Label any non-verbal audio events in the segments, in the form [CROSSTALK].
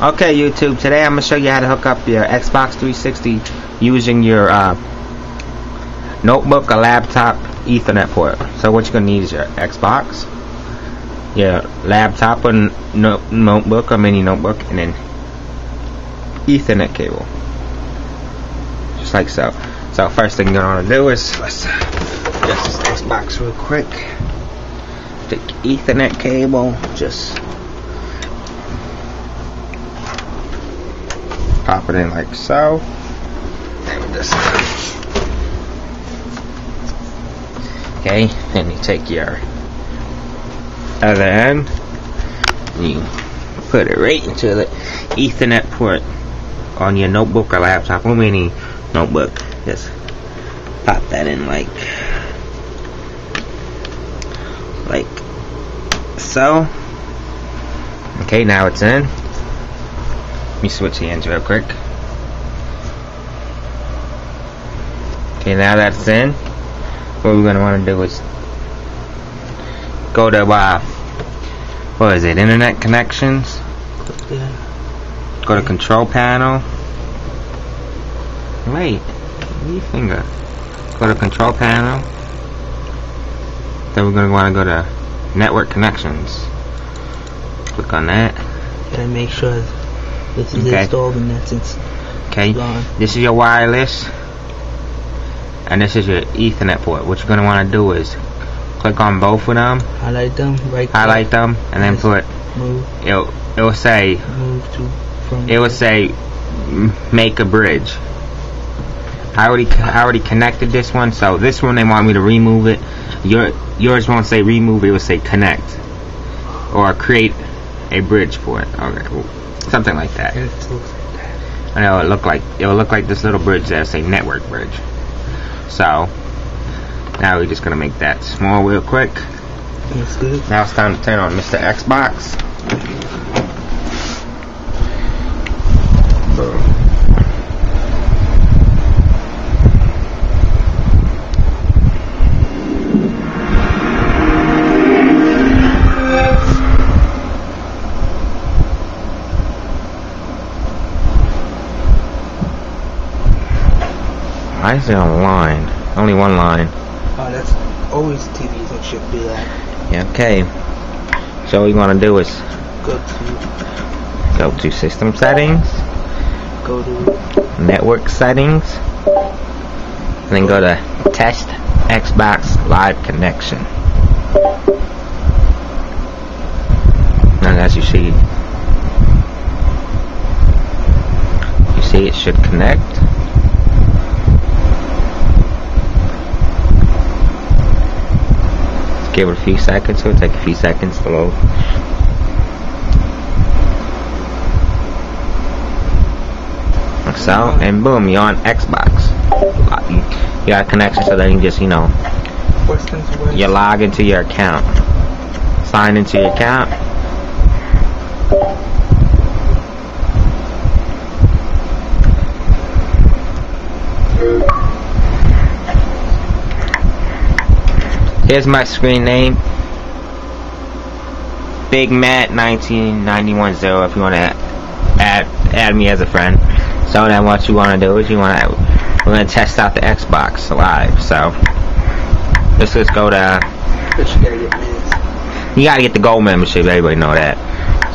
Okay, YouTube. Today I'm gonna show you how to hook up your Xbox 360 using your uh, notebook or laptop Ethernet port. So what you're gonna need is your Xbox, your laptop or no notebook or mini notebook, and then Ethernet cable, just like so. So first thing you're gonna do is let's adjust this Xbox real quick. Take Ethernet cable, just pop it in like so. Just okay. Then you take your other end, you put it right into the Ethernet port on your notebook or laptop or mini notebook. Just pop that in like like so. Okay, now it's in. Let me switch hands real quick. Okay, now that's in. What we're gonna want to do is go to uh, what is it? Internet connections. Yeah. Go to control panel. Wait, leave finger. Go to control panel. Then we're gonna want to go to network connections. Click on that. Gotta make sure this is Okay. installed and that it's Okay, this is your wireless, and this is your Ethernet port. What you're gonna want to do is click on both of them, Highlight them, right highlight them, and then put. move, It'll it will say move to from it will say make a bridge. I already I already connected this one, so this one they want me to remove it. Your yours won't say remove; it will say connect or create a bridge for it. Okay, something like that. It looks like that. I know it look like it will look like this little bridge there, say network bridge. So now we're just gonna make that small real quick. That's good. Now it's time to turn on Mr. Xbox. Why is it on line? Only one line. Oh, that's always TVs and shit do that. Yeah, okay. So what you want to do is Go to go to system settings, go to network settings, and then go to test Xbox live connection. And as you see, you see it should connect. It a few seconds, So it'll take a few seconds to load. Like so, and boom, you're on Xbox. You got a connection so then you just, you know, worst comes to worst. you log into your account. Sign into your account. Here's my screen name. Big Matt 1991 zero if you want to add add me as a friend. So then what you want to do is you want to we're going to test out the Xbox live. So let's just go to you you gotta get the gold membership. Everybody know that.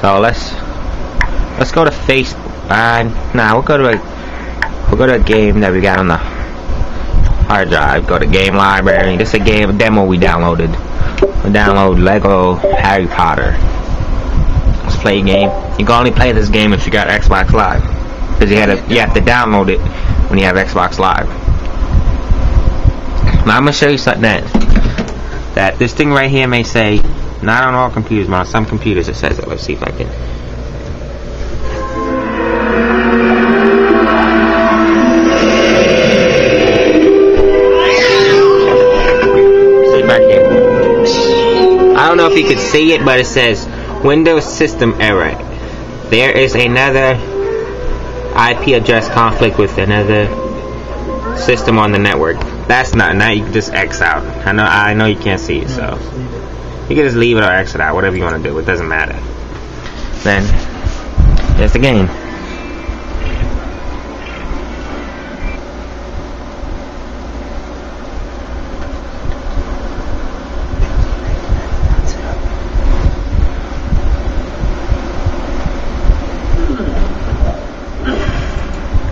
So let's let's go to Facebook. Uh, nah, we'll go to a we'll go to a game that we got on the hard drive. Go to game library. This is a game demo we downloaded. We download Lego Harry Potter. Let's play a game. You can only play this game if you got Xbox Live, because you had to you have to download it when you have Xbox Live. Now I'm gonna show you something that that this thing right here may say not on all computers, but on some computers it says it. Let's see if I can. If you could see it, but it says Windows system error. There is another IP address conflict with another system on the network. That's not. Now you can just X out. I know. I know you can't see it, so. It. You can just leave it or exit out, whatever you want to do. It doesn't matter. Then Here's the game.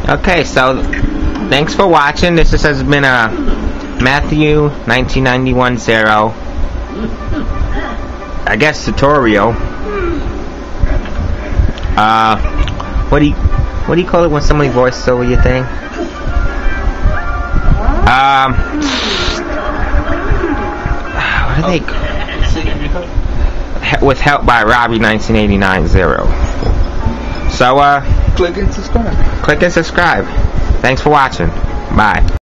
Okay, so thanks for watching. This has been a Matthew 1991 Zero. I guess tutorial. Uh, what do you what do you call it when somebody voices over your thing? Um, what do they? [LAUGHS] he- With help by Robbie 1989 Zero. So uh, Click and subscribe. click and subscribe. Thanks for watching. Bye.